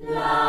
Love.